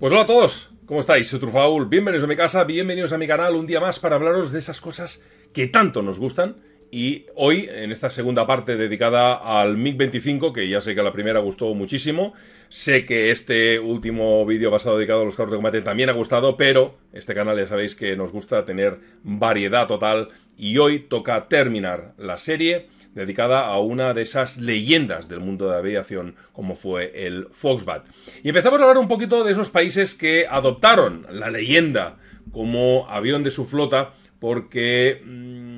Pues hola a todos, ¿cómo estáis? Soy Trufaul, bienvenidos a mi casa, bienvenidos a mi canal un día más para hablaros de esas cosas que tanto nos gustan y hoy, en esta segunda parte dedicada al MiG-25, que ya sé que la primera gustó muchísimo, sé que este último vídeo basado dedicado a los carros de combate también ha gustado, pero este canal ya sabéis que nos gusta tener variedad total y hoy toca terminar la serie dedicada a una de esas leyendas del mundo de aviación como fue el Foxbat. Y empezamos a hablar un poquito de esos países que adoptaron la leyenda como avión de su flota porque... Mmm,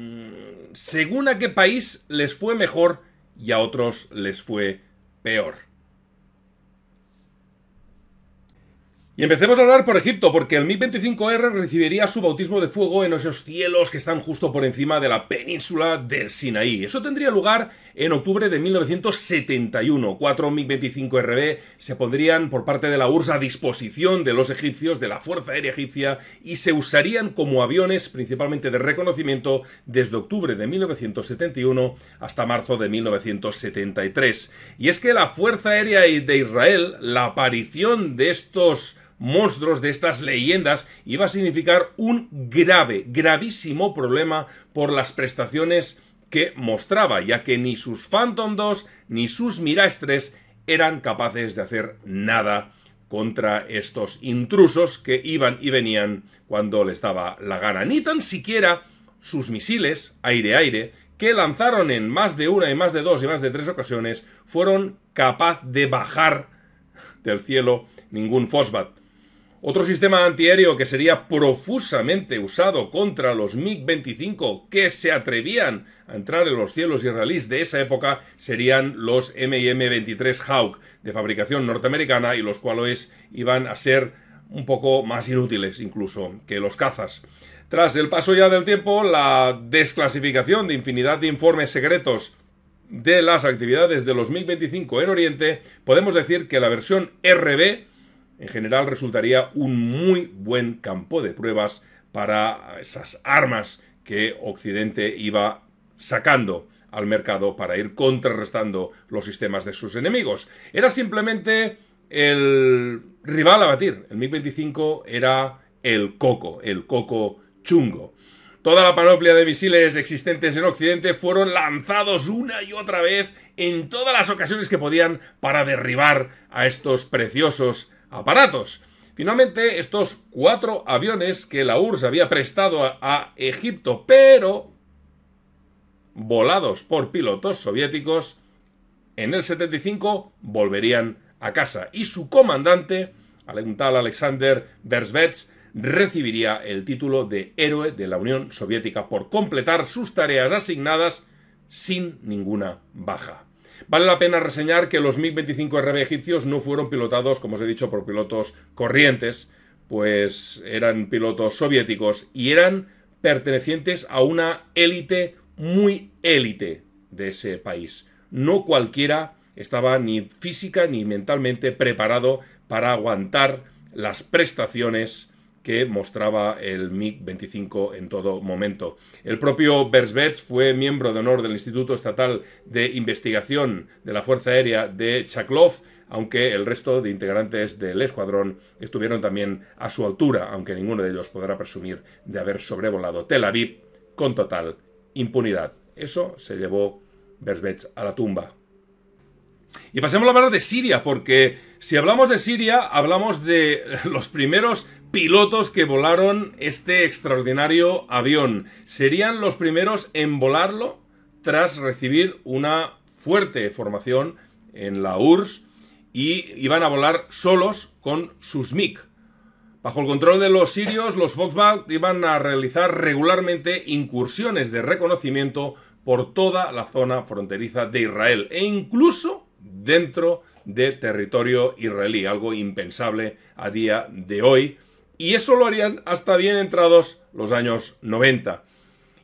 según a qué país les fue mejor y a otros les fue peor. Y empecemos a hablar por Egipto, porque el MiG-25R recibiría su bautismo de fuego en esos cielos que están justo por encima de la península del Sinaí. Eso tendría lugar en octubre de 1971. Cuatro MiG-25RB se pondrían por parte de la URSS a disposición de los egipcios, de la Fuerza Aérea Egipcia, y se usarían como aviones principalmente de reconocimiento desde octubre de 1971 hasta marzo de 1973. Y es que la Fuerza Aérea de Israel, la aparición de estos monstruos, de estas leyendas, iba a significar un grave, gravísimo problema por las prestaciones que mostraba, ya que ni sus Phantom 2 ni sus Mirage 3 eran capaces de hacer nada contra estos intrusos que iban y venían cuando les daba la gana. Ni tan siquiera sus misiles aire-aire, que lanzaron en más de una y más de dos y más de tres ocasiones, fueron capaz de bajar del cielo ningún Fosbat. Otro sistema antiaéreo que sería profusamente usado contra los MiG-25 que se atrevían a entrar en los cielos israelíes de esa época serían los MIM-23 Hawk de fabricación norteamericana y los cuales iban a ser un poco más inútiles incluso que los cazas. Tras el paso ya del tiempo, la desclasificación de infinidad de informes secretos de las actividades de los MiG-25 en Oriente, podemos decir que la versión RB en general resultaría un muy buen campo de pruebas para esas armas que Occidente iba sacando al mercado para ir contrarrestando los sistemas de sus enemigos. Era simplemente el rival a batir. El MiG-25 era el coco, el coco chungo. Toda la panoplia de misiles existentes en Occidente fueron lanzados una y otra vez en todas las ocasiones que podían para derribar a estos preciosos aparatos. Finalmente, estos cuatro aviones que la URSS había prestado a, Egipto, pero volados por pilotos soviéticos, en el 75 volverían a casa y su comandante, un tal Alexander Bersvets, recibiría el título de héroe de la Unión Soviética por completar sus tareas asignadas sin ninguna baja. Vale la pena reseñar que los MiG-25RB egipcios no fueron pilotados, como os he dicho, por pilotos corrientes, pues eran pilotos soviéticos y eran pertenecientes a una élite muy élite de ese país. No cualquiera estaba ni física ni mentalmente preparado para aguantar las prestaciones que mostraba el MiG-25 en todo momento. El propio Bersvets fue miembro de honor del Instituto Estatal de Investigación de la Fuerza Aérea de Chaklov, aunque el resto de integrantes del escuadrón estuvieron también a su altura, aunque ninguno de ellos podrá presumir de haber sobrevolado Tel Aviv con total impunidad. Eso se llevó Bersvets a la tumba. Y pasemos a hablar de Siria, porque si hablamos de Siria, hablamos de los primeros pilotos que volaron este extraordinario avión. Serían los primeros en volarlo tras recibir una fuerte formación en la URSS y iban a volar solos con sus MiG. Bajo el control de los sirios, los Foxbat iban a realizar regularmente incursiones de reconocimiento por toda la zona fronteriza de Israel e incluso dentro de territorio israelí, algo impensable a día de hoy, y eso lo harían hasta bien entrados los años 90.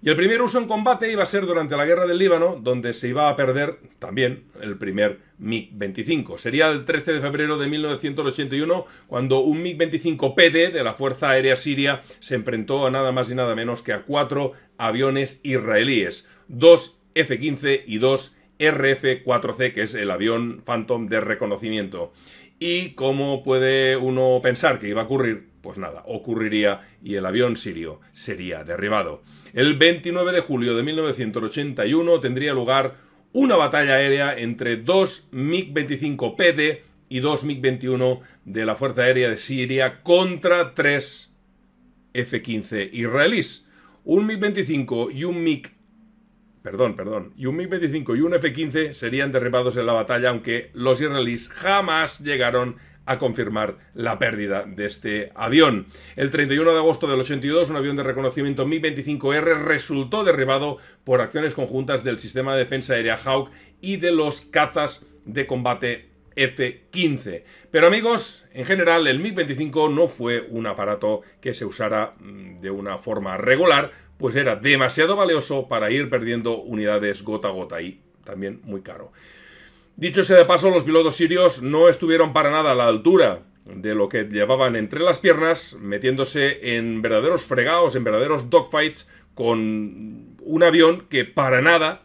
Y el primer uso en combate iba a ser durante la guerra del Líbano, donde se iba a perder también el primer MiG-25. Sería el 13 de febrero de 1981 cuando un MiG-25 PD de la Fuerza Aérea Siria se enfrentó a nada más y nada menos que a cuatro aviones israelíes, dos F-15 y dos RF-4C, que es el avión Phantom de reconocimiento. Y como puede uno pensar que iba a ocurrir, pues nada, ocurriría y el avión sirio sería derribado. El 29 de julio de 1981 tendría lugar una batalla aérea entre dos MiG-25 PD y dos MiG-21 de la Fuerza Aérea de Siria contra tres F-15 israelíes. Un MiG-25 y un MiG perdón, perdón, y un MiG-25 y un F-15 serían derribados en la batalla, aunque los israelíes jamás llegaron a confirmar la pérdida de este avión. El 31 de agosto del 82, un avión de reconocimiento Mi-25R resultó derribado por acciones conjuntas del sistema de defensa aérea Hawk y de los cazas de combate F-15. Pero amigos, en general el MiG-25 no fue un aparato que se usara mm, de una forma regular, pues era demasiado valioso para ir perdiendo unidades gota a gota y también muy caro. Dicho sea de paso, los pilotos sirios no estuvieron para nada a la altura de lo que llevaban entre las piernas, metiéndose en verdaderos fregados, en verdaderos dogfights, con un avión que para nada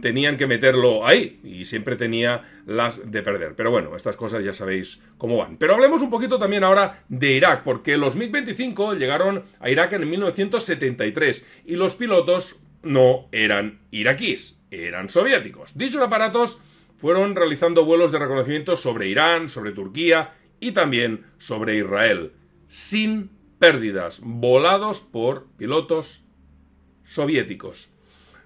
tenían que meterlo ahí y siempre tenía las de perder. Pero bueno, estas cosas ya sabéis cómo van. Pero hablemos un poquito también ahora de Irak, porque los MiG-25 llegaron a Irak en 1973 y los pilotos no eran iraquíes, eran soviéticos. Dichos aparatos fueron realizando vuelos de reconocimiento sobre Irán, sobre Turquía y también sobre Israel, sin pérdidas, volados por pilotos soviéticos.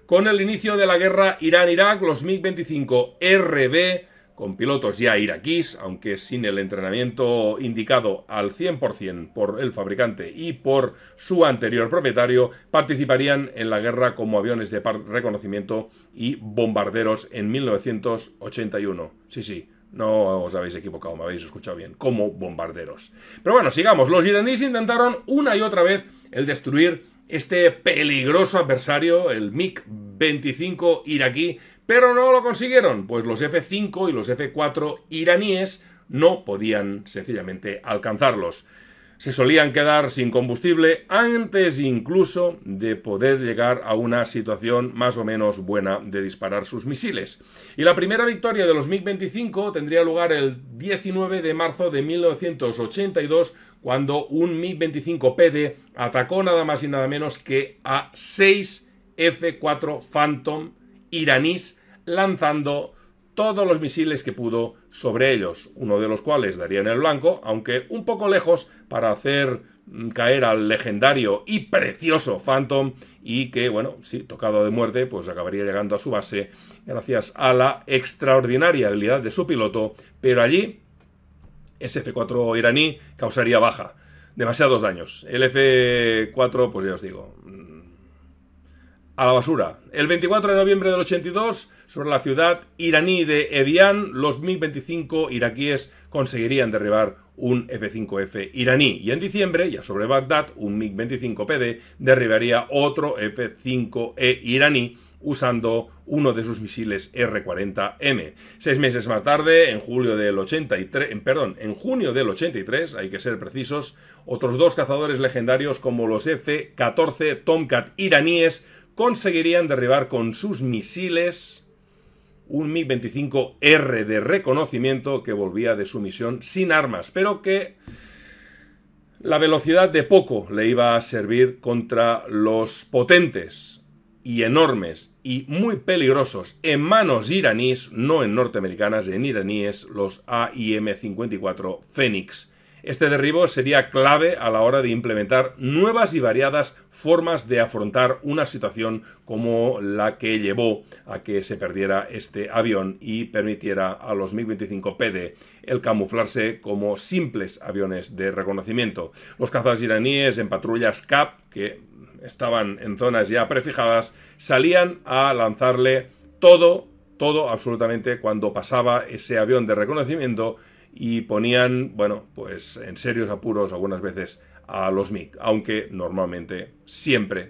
Con el inicio de la guerra Irán-Irak, los MiG-25 RB con pilotos ya iraquíes, aunque sin el entrenamiento indicado al 100% por el fabricante y por su anterior propietario, participarían en la guerra como aviones de reconocimiento y bombarderos en 1981. Sí, sí, no os habéis equivocado, me habéis escuchado bien, como bombarderos. Pero bueno, sigamos. Los iraníes intentaron una y otra vez el destruir este peligroso adversario, el MiG-25 iraquí, pero no lo consiguieron, pues los F5 y los F4 iraníes no podían sencillamente alcanzarlos. Se solían quedar sin combustible antes incluso de poder llegar a una situación más o menos buena de disparar sus misiles. Y la primera victoria de los MiG-25 tendría lugar el 19 de marzo de 1982 cuando un MiG-25 PD atacó nada más y nada menos que a 6 F-4 Phantom iraníes lanzando todos los misiles que pudo sobre ellos, uno de los cuales daría en el blanco, aunque un poco lejos para hacer mm, caer al legendario y precioso Phantom y que, bueno, sí, tocado de muerte, pues acabaría llegando a su base gracias a la extraordinaria habilidad de su piloto, pero allí ese F4 iraní causaría baja, demasiados daños. El F4, pues ya os digo, a la basura. El 24 de noviembre del 82, sobre la ciudad iraní de Evian, los MiG-25 iraquíes conseguirían derribar un F-5F iraní. Y en diciembre, ya sobre Bagdad, un MiG-25 PD derribaría otro F-5E iraní usando uno de sus misiles R-40M. Seis meses más tarde, en julio del 83, perdón, en junio del 83, hay que ser precisos, otros dos cazadores legendarios como los F-14 Tomcat iraníes conseguirían derribar con sus misiles un MiG-25R de reconocimiento que volvía de su misión sin armas, pero que la velocidad de poco le iba a servir contra los potentes y enormes y muy peligrosos en manos iraníes, no en norteamericanas, en iraníes, los AIM-54 Phoenix este derribo sería clave a la hora de implementar nuevas y variadas formas de afrontar una situación como la que llevó a que se perdiera este avión y permitiera a los MiG-25 PD el camuflarse como simples aviones de reconocimiento. Los cazas iraníes en patrullas CAP, que estaban en zonas ya prefijadas, salían a lanzarle todo, todo absolutamente cuando pasaba ese avión de reconocimiento y ponían, bueno, pues en serios apuros algunas veces a los MiG, aunque normalmente siempre,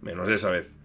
menos esa vez,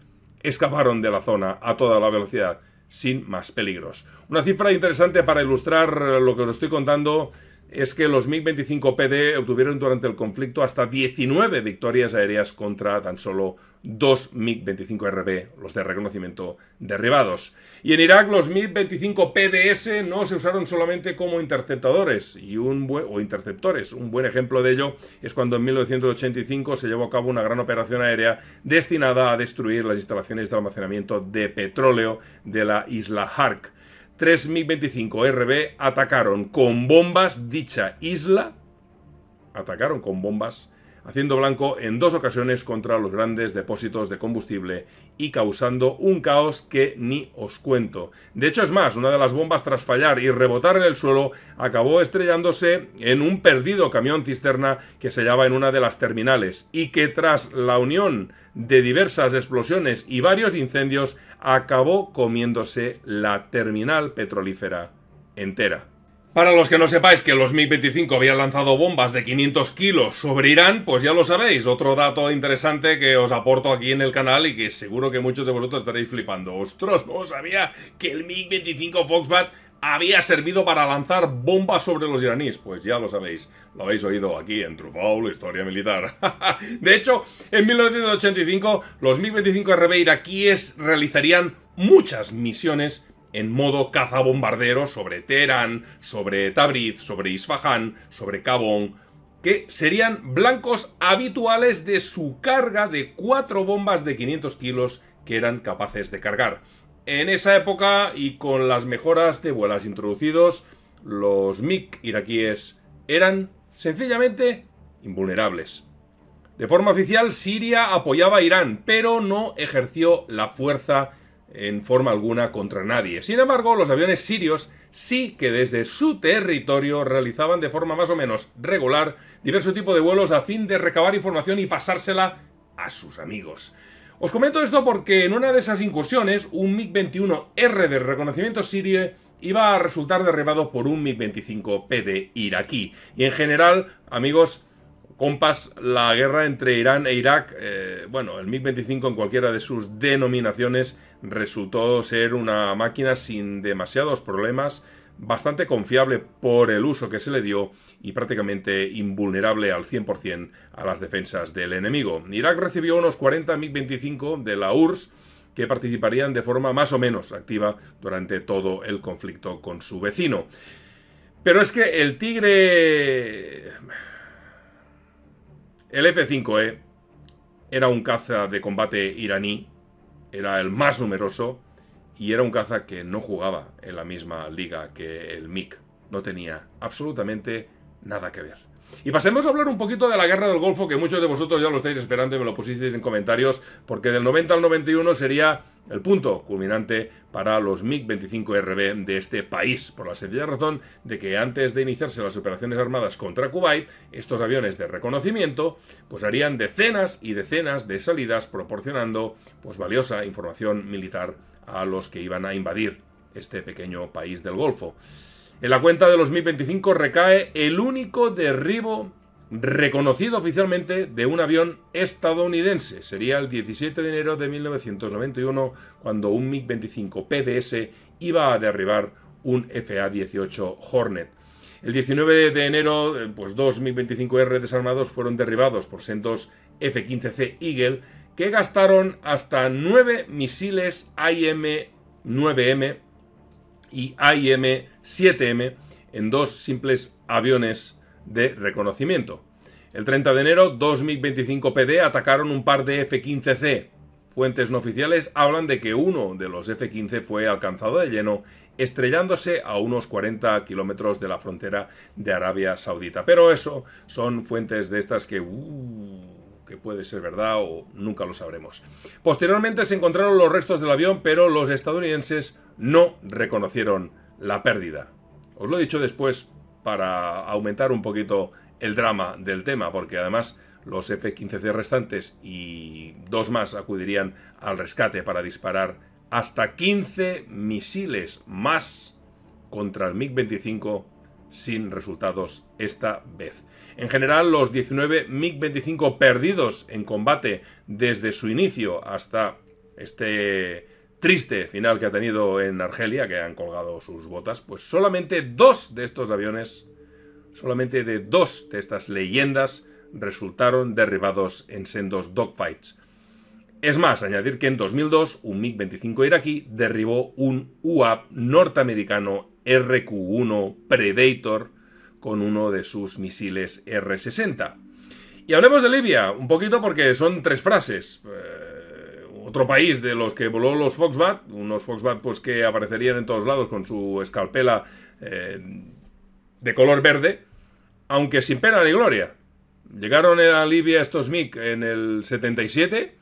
escaparon de la zona a toda la velocidad sin más peligros. Una cifra interesante para ilustrar lo que os estoy contando es que los MiG-25 PD obtuvieron durante el conflicto hasta 19 victorias aéreas contra tan solo dos MiG-25 RB, los de reconocimiento derribados. Y en Irak los MiG-25 PDS no se usaron solamente como interceptadores y un o interceptores. Un buen ejemplo de ello es cuando en 1985 se llevó a cabo una gran operación aérea destinada a destruir las instalaciones de almacenamiento de petróleo de la isla Hark tres MiG-25 RB atacaron con bombas dicha isla, atacaron con bombas haciendo blanco en dos ocasiones contra los grandes depósitos de combustible y causando un caos que ni os cuento. De hecho, es más, una de las bombas tras fallar y rebotar en el suelo acabó estrellándose en un perdido camión cisterna que se hallaba en una de las terminales y que tras la unión de diversas explosiones y varios incendios acabó comiéndose la terminal petrolífera entera. Para los que no sepáis que los MiG-25 habían lanzado bombas de 500 kilos sobre Irán, pues ya lo sabéis. Otro dato interesante que os aporto aquí en el canal y que seguro que muchos de vosotros estaréis flipando. ¡Ostras! No sabía que el MiG-25 Foxbat había servido para lanzar bombas sobre los iraníes. Pues ya lo sabéis, lo habéis oído aquí en Truffaut, Historia Militar. de hecho, en 1985 los MiG-25 RB iraquíes realizarían muchas misiones en modo cazabombardero sobre Teherán, sobre Tabriz, sobre Isfahan, sobre Kabul, que serían blancos habituales de su carga de cuatro bombas de 500 kilos que eran capaces de cargar. En esa época y con las mejoras de vuelas introducidos, los MiG iraquíes eran sencillamente invulnerables. De forma oficial, Siria apoyaba a Irán, pero no ejerció la fuerza en forma alguna contra nadie. Sin embargo, los aviones sirios sí que desde su territorio realizaban de forma más o menos regular diverso tipo de vuelos a fin de recabar información y pasársela a sus amigos. Os comento esto porque en una de esas incursiones, un MiG-21R de reconocimiento sirio iba a resultar derribado por un MiG-25 PD iraquí. Y en general, amigos, Compas, la guerra entre Irán e Irak, eh, bueno, el MiG-25 en cualquiera de sus denominaciones resultó ser una máquina sin demasiados problemas, bastante confiable por el uso que se le dio y prácticamente invulnerable al 100% a las defensas del enemigo. Irak recibió unos 40 MiG-25 de la URSS que participarían de forma más o menos activa durante todo el conflicto con su vecino. Pero es que el Tigre el F-5E era un caza de combate iraní, era el más numeroso y era un caza que no jugaba en la misma liga que el MiG. No tenía absolutamente nada que ver. Y pasemos a hablar un poquito de la guerra del Golfo, que muchos de vosotros ya lo estáis esperando y me lo pusisteis en comentarios, porque del 90 al 91 sería el punto culminante para los MiG-25RB de este país, por la sencilla razón de que antes de iniciarse las operaciones armadas contra Kuwait, estos aviones de reconocimiento pues harían decenas y decenas de salidas proporcionando pues valiosa información militar a los que iban a invadir este pequeño país del Golfo. En la cuenta de los MiG-25 recae el único derribo reconocido oficialmente de un avión estadounidense. Sería el 17 de enero de 1991 cuando un MiG-25 PDS iba a derribar un FA-18 Hornet. El 19 de enero, eh, pues dos MiG-25R desarmados fueron derribados por sendos F-15C Eagle que gastaron hasta 9 misiles AIM-9M y AIM-7M en dos simples aviones de reconocimiento. El 30 de enero, dos MiG-25 PD atacaron un par de F-15C. Fuentes no oficiales hablan de que uno de los F-15 fue alcanzado de lleno, estrellándose a unos 40 kilómetros de la frontera de Arabia Saudita. Pero eso son fuentes de estas que... Uh, que puede ser verdad o nunca lo sabremos. Posteriormente se encontraron los restos del avión, pero los estadounidenses no reconocieron la pérdida. Os lo he dicho después para aumentar un poquito el drama del tema, porque además los F-15C restantes y dos más acudirían al rescate para disparar hasta 15 misiles más contra el MiG-25 sin resultados esta vez. En general, los 19 MiG-25 perdidos en combate desde su inicio hasta este triste final que ha tenido en Argelia, que han colgado sus botas, pues solamente dos de estos aviones solamente de dos de estas leyendas resultaron derribados en sendos dogfights. Es más, añadir que en 2002 un MiG-25 iraquí derribó un UAP norteamericano RQ-1 Predator con uno de sus misiles R-60. Y hablemos de Libia, un poquito porque son tres frases. Eh, otro país de los que voló los Foxbat, unos Foxbat pues que aparecerían en todos lados con su escalpela eh, de color verde, aunque sin pena ni gloria. Llegaron a Libia estos MiG en el 77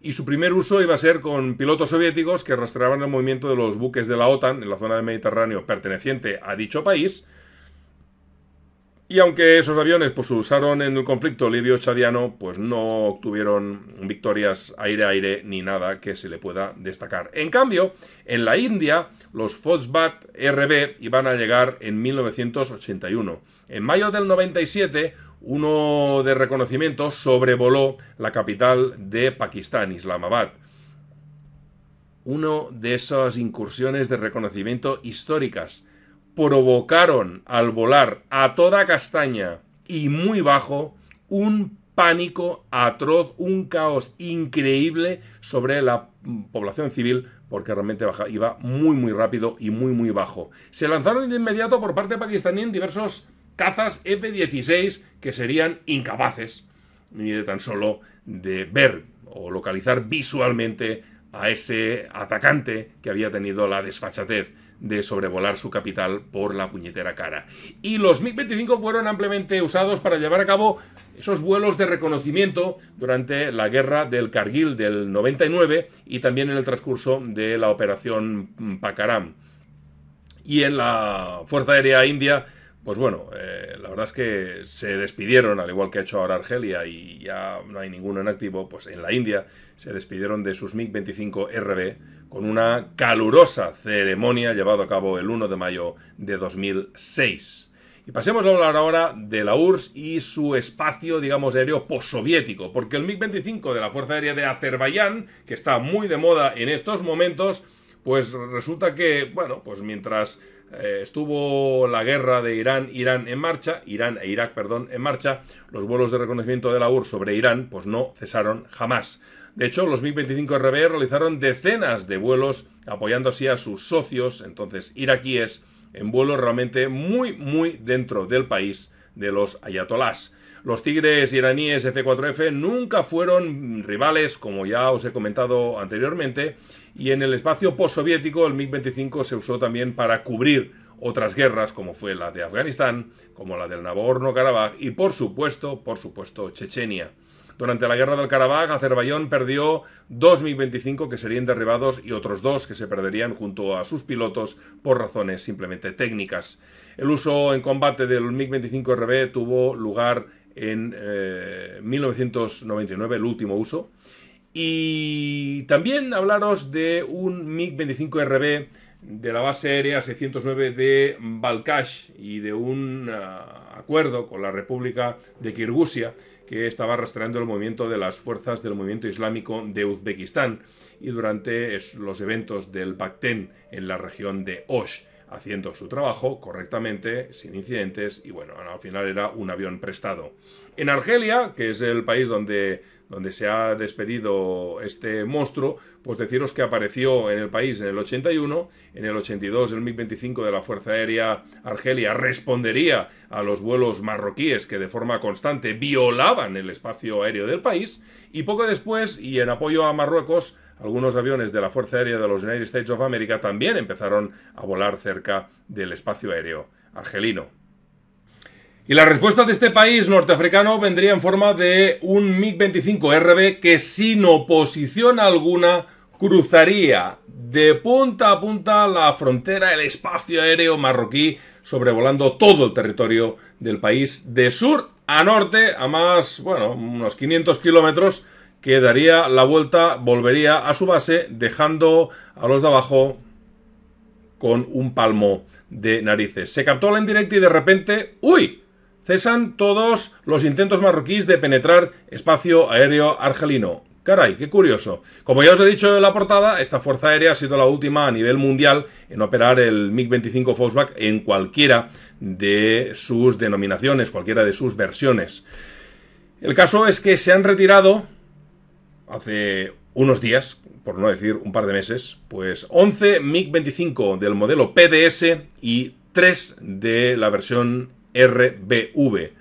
y su primer uso iba a ser con pilotos soviéticos que rastreaban el movimiento de los buques de la OTAN en la zona del Mediterráneo perteneciente a dicho país. Y aunque esos aviones pues, se usaron en el conflicto libio-chadiano, pues no obtuvieron victorias aire-aire ni nada que se le pueda destacar. En cambio, en la India, los Fosbat RB iban a llegar en 1981. En mayo del 97, uno de reconocimiento sobrevoló la capital de Pakistán, Islamabad. Uno de esas incursiones de reconocimiento históricas provocaron al volar a toda castaña y muy bajo un pánico atroz, un caos increíble sobre la población civil porque realmente iba muy muy rápido y muy muy bajo. Se lanzaron de inmediato por parte pakistaní en diversos cazas F-16 que serían incapaces ni de tan solo de ver o localizar visualmente a ese atacante que había tenido la desfachatez de sobrevolar su capital por la puñetera cara. Y los MiG-25 fueron ampliamente usados para llevar a cabo esos vuelos de reconocimiento durante la guerra del Cargill del 99 y también en el transcurso de la operación Pakaram. Y en la Fuerza Aérea India pues bueno, eh, la verdad es que se despidieron, al igual que ha hecho ahora Argelia y ya no hay ninguno en activo, pues en la India se despidieron de sus MiG-25 RB con una calurosa ceremonia llevada a cabo el 1 de mayo de 2006. Y pasemos a hablar ahora de la URSS y su espacio, digamos, aéreo postsoviético, porque el MiG-25 de la Fuerza Aérea de Azerbaiyán, que está muy de moda en estos momentos, pues resulta que, bueno, pues mientras eh, estuvo la guerra de Irán, Irán en marcha, Irán e Irak, perdón, en marcha, los vuelos de reconocimiento de la URSS sobre Irán, pues no cesaron jamás. De hecho, los MiG-25RB realizaron decenas de vuelos apoyando así a sus socios, entonces iraquíes, en vuelos realmente muy, muy dentro del país de los ayatolás. Los tigres iraníes F-4F nunca fueron rivales, como ya os he comentado anteriormente, y en el espacio postsoviético el MiG-25 se usó también para cubrir otras guerras, como fue la de Afganistán, como la del Nagorno-Karabaj y, por supuesto, por supuesto, Chechenia. Durante la guerra del Karabaj, Azerbaiyán perdió dos MiG-25 que serían derribados y otros dos que se perderían junto a sus pilotos por razones simplemente técnicas. El uso en combate del MiG-25RB tuvo lugar en 1999, eh, el último uso, y también hablaros de un MiG-25RB de la base aérea 609 de Balkash y de un ah, acuerdo con la República de Kirgusia que estaba rastreando el movimiento de las fuerzas del movimiento islámico de Uzbekistán y durante los eventos del Baktén en la región de Osh haciendo su trabajo correctamente, sin incidentes, y bueno, al final era un avión prestado. En Argelia, que es el país donde, donde se ha despedido este monstruo, pues deciros que apareció en el país en el 81, en el 82 el MiG-25 de la Fuerza Aérea Argelia respondería a los vuelos marroquíes que de forma constante violaban el espacio aéreo del país, y poco después, y en apoyo a Marruecos, algunos aviones de la Fuerza Aérea de los United States of America también empezaron a volar cerca del espacio aéreo argelino. Y la respuesta de este país norteafricano vendría en forma de un MiG-25 RB que sin oposición alguna cruzaría de punta a punta la frontera, el espacio aéreo marroquí, sobrevolando todo el territorio del país de sur a norte, a más, bueno, unos 500 kilómetros que daría la vuelta, volvería a su base, dejando a los de abajo con un palmo de narices. Se captó la indirecta y de repente, ¡uy! Cesan todos los intentos marroquíes de penetrar espacio aéreo argelino. Caray, qué curioso. Como ya os he dicho en la portada, esta Fuerza Aérea ha sido la última a nivel mundial en operar el MiG-25 Volkswagen en cualquiera de sus denominaciones, cualquiera de sus versiones. El caso es que se han retirado hace unos días, por no decir un par de meses, pues 11 MiG-25 del modelo PDS y 3 de la versión RBV.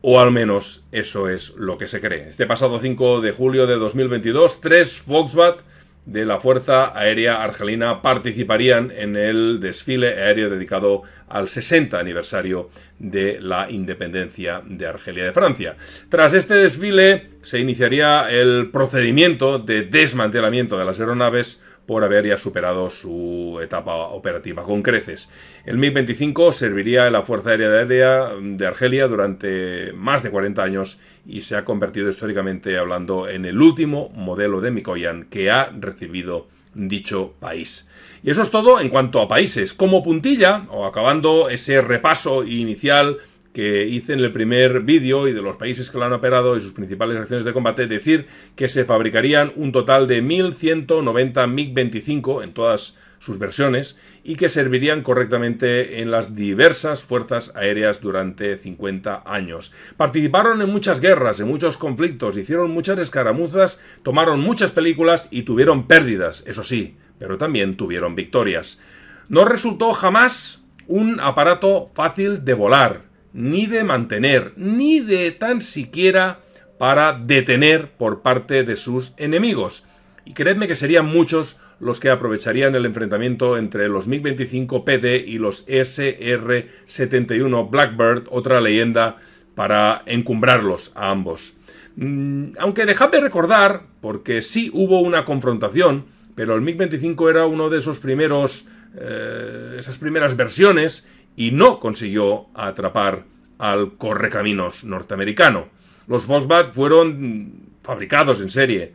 O al menos eso es lo que se cree. Este pasado 5 de julio de 2022, tres Volkswagen de la Fuerza Aérea Argelina participarían en el desfile aéreo dedicado al 60 aniversario de la independencia de Argelia de Francia. Tras este desfile se iniciaría el procedimiento de desmantelamiento de las aeronaves por haber ya superado su etapa operativa con creces. El MiG-25 serviría en la Fuerza Aérea de Argelia durante más de 40 años y se ha convertido históricamente hablando en el último modelo de Mikoyan que ha recibido dicho país. Y eso es todo en cuanto a países. Como puntilla, o acabando ese repaso inicial que hice en el primer vídeo y de los países que lo han operado y sus principales acciones de combate, decir que se fabricarían un total de 1.190 MiG-25 en todas sus versiones y que servirían correctamente en las diversas fuerzas aéreas durante 50 años. Participaron en muchas guerras, en muchos conflictos, hicieron muchas escaramuzas, tomaron muchas películas y tuvieron pérdidas, eso sí, pero también tuvieron victorias. No resultó jamás un aparato fácil de volar, ni de mantener, ni de tan siquiera para detener por parte de sus enemigos. Y creedme que serían muchos los que aprovecharían el enfrentamiento entre los MiG-25 PD y los SR-71 Blackbird, otra leyenda, para encumbrarlos a ambos. Mm, aunque dejadme recordar, porque sí hubo una confrontación, pero el MiG-25 era uno de esos primeros, eh, esas primeras versiones y no consiguió atrapar al correcaminos norteamericano. Los Volkswagen fueron fabricados en serie,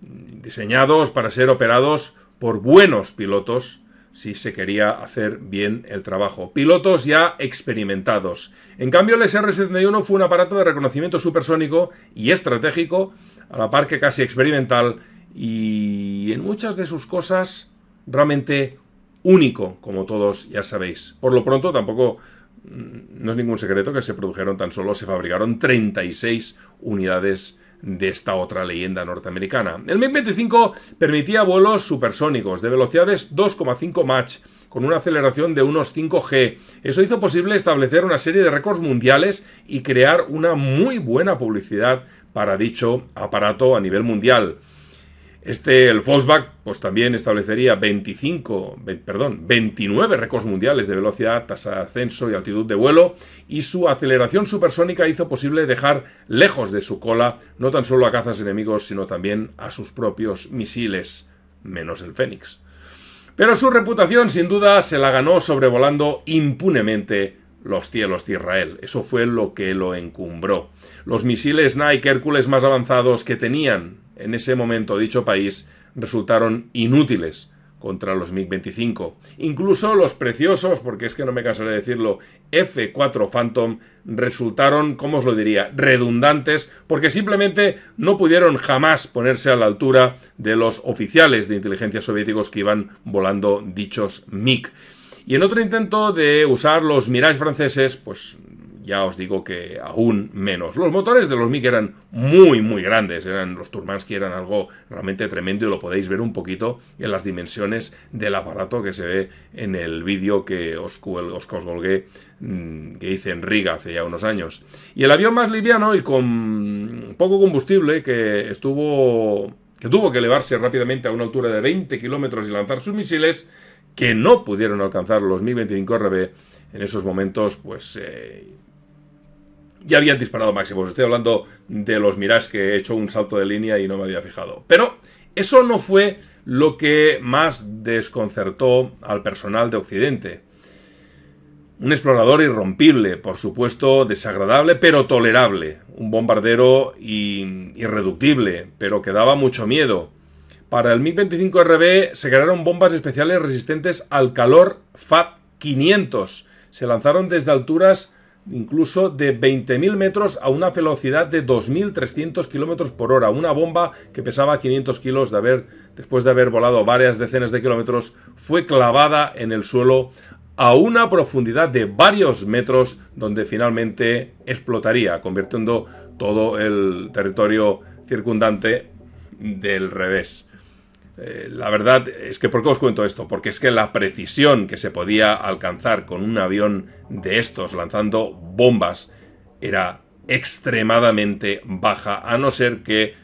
diseñados para ser operados por buenos pilotos si se quería hacer bien el trabajo. Pilotos ya experimentados. En cambio, el SR-71 fue un aparato de reconocimiento supersónico y estratégico, a la par que casi experimental, y en muchas de sus cosas realmente único, como todos ya sabéis. Por lo pronto tampoco mm, no es ningún secreto que se produjeron tan solo, se fabricaron 36 unidades de esta otra leyenda norteamericana. El MiG-25 permitía vuelos supersónicos de velocidades 2,5 Mach con una aceleración de unos 5G. Eso hizo posible establecer una serie de récords mundiales y crear una muy buena publicidad para dicho aparato a nivel mundial. Este, el Volkswagen, pues también establecería 25, perdón, 29 récords mundiales de velocidad, tasa de ascenso y altitud de vuelo, y su aceleración supersónica hizo posible dejar lejos de su cola no tan solo a cazas enemigos, sino también a sus propios misiles, menos el Fénix. Pero su reputación sin duda se la ganó sobrevolando impunemente los cielos de Israel. Eso fue lo que lo encumbró. Los misiles Nike Hércules más avanzados que tenían en ese momento dicho país resultaron inútiles contra los MiG-25. Incluso los preciosos, porque es que no me cansaré de decirlo, F-4 Phantom resultaron, ¿cómo os lo diría?, redundantes, porque simplemente no pudieron jamás ponerse a la altura de los oficiales de inteligencia soviéticos que iban volando dichos MiG. Y en otro intento de usar los Mirage franceses, pues ya os digo que aún menos. Los motores de los MiG eran muy, muy grandes, eran los Turmansky eran algo realmente tremendo y lo podéis ver un poquito en las dimensiones del aparato que se ve en el vídeo que os, os, colgué, mm, que hice en Riga hace ya unos años. Y el avión más liviano y con poco combustible que estuvo que tuvo que elevarse rápidamente a una altura de 20 kilómetros y lanzar sus misiles, que no pudieron alcanzar los Mi-25RB en esos momentos, pues eh, ya habían disparado máximos. Estoy hablando de los Mirage que he hecho un salto de línea y no me había fijado. Pero eso no fue lo que más desconcertó al personal de Occidente. Un explorador irrompible, por supuesto desagradable, pero tolerable. Un bombardero irreductible, pero que daba mucho miedo. Para el MiG-25RB se crearon bombas especiales resistentes al calor FAT 500. Se lanzaron desde alturas incluso de 20.000 metros a una velocidad de 2.300 kilómetros por hora. Una bomba que pesaba 500 kilos de haber, después de haber volado varias decenas de kilómetros, fue clavada en el suelo a una profundidad de varios metros donde finalmente explotaría, convirtiendo todo el territorio circundante del revés. Eh, la verdad es que, ¿por qué os cuento esto? Porque es que la precisión que se podía alcanzar con un avión de estos lanzando bombas era extremadamente baja, a no ser que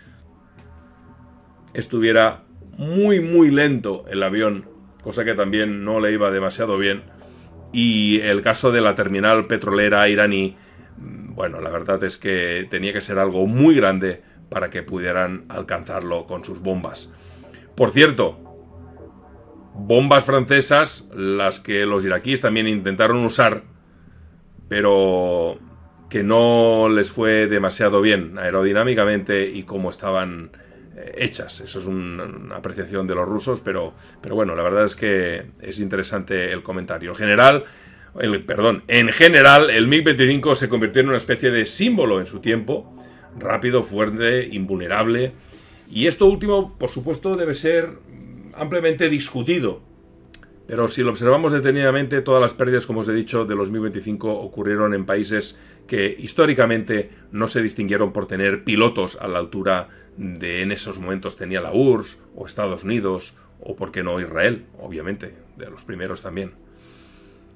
estuviera muy muy lento el avión, cosa que también no le iba demasiado bien. Y el caso de la terminal petrolera iraní, mm, bueno, la verdad es que tenía que ser algo muy grande para que pudieran alcanzarlo con sus bombas. Por cierto, bombas francesas, las que los iraquíes también intentaron usar, pero que no les fue demasiado bien aerodinámicamente y como estaban eh, hechas. Eso es una apreciación de los rusos, pero, pero bueno, la verdad es que es interesante el comentario. En general, el, perdón, en general, el MiG-25 se convirtió en una especie de símbolo en su tiempo, rápido, fuerte, invulnerable. Y esto último, por supuesto, debe ser ampliamente discutido. Pero si lo observamos detenidamente, todas las pérdidas, como os he dicho, de los MiG-25 ocurrieron en países que históricamente no se distinguieron por tener pilotos a la altura de en esos momentos tenía la URSS o Estados Unidos o, por qué no, Israel, obviamente, de los primeros también.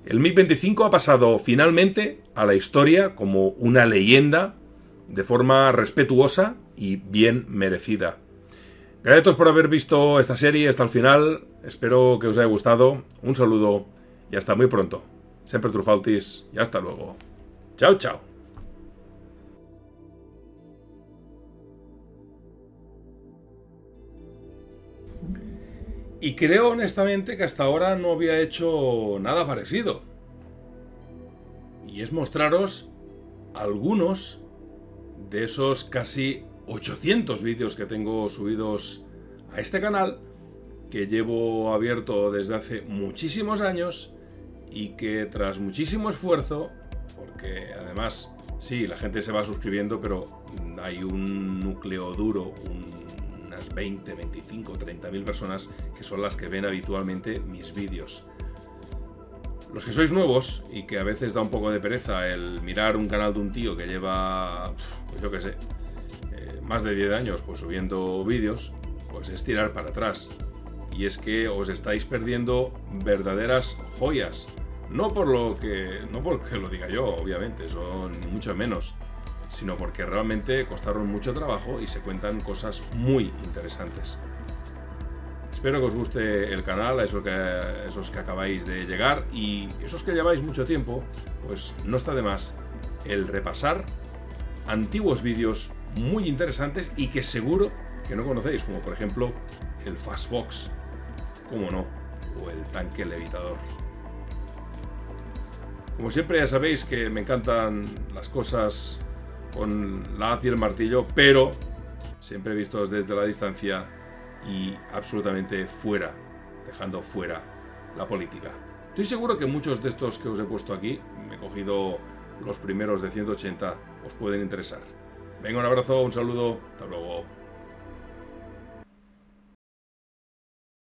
El MiG-25 ha pasado finalmente a la historia como una leyenda de forma respetuosa y bien merecida. Gracias por haber visto esta serie hasta el final. Espero que os haya gustado. Un saludo y hasta muy pronto. Siempre Trufaltis y hasta luego. Chao, chao. Y creo honestamente que hasta ahora no había hecho nada parecido. Y es mostraros algunos de esos casi 800 vídeos que tengo subidos a este canal, que llevo abierto desde hace muchísimos años y que tras muchísimo esfuerzo, porque además, sí, la gente se va suscribiendo, pero hay un núcleo duro, unas 20, 25, 30 mil personas que son las que ven habitualmente mis vídeos. Los que sois nuevos y que a veces da un poco de pereza el mirar un canal de un tío que lleva, pues yo qué sé, más de 10 años pues subiendo vídeos, pues es tirar para atrás. Y es que os estáis perdiendo verdaderas joyas. No por lo que. No porque lo diga yo, obviamente, eso ni mucho menos. Sino porque realmente costaron mucho trabajo y se cuentan cosas muy interesantes. Espero que os guste el canal, a esos que, esos que acabáis de llegar y esos que lleváis mucho tiempo, pues no está de más el repasar antiguos vídeos muy interesantes y que seguro que no conocéis, como por ejemplo el Fastbox, como no, o el tanque levitador. Como siempre ya sabéis que me encantan las cosas con la haz y el martillo, pero siempre vistos desde la distancia y absolutamente fuera, dejando fuera la política. Estoy seguro que muchos de estos que os he puesto aquí, me he cogido los primeros de 180, os pueden interesar. Venga, un abrazo, un saludo, hasta luego.